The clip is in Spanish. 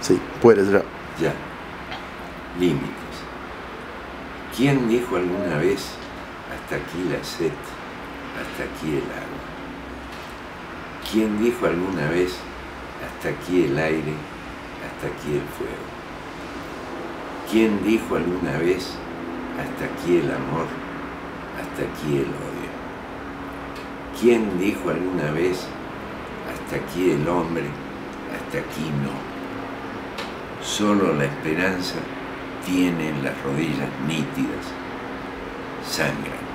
Sí, puedes ya. Ya. Límites. ¿Quién dijo alguna vez, hasta aquí la sed, hasta aquí el agua? ¿Quién dijo alguna vez, hasta aquí el aire, hasta aquí el fuego? ¿Quién dijo alguna vez, hasta aquí el amor, hasta aquí el odio? ¿Quién dijo alguna vez, hasta aquí el hombre, hasta aquí no? Solo la esperanza tiene las rodillas nítidas, sangran.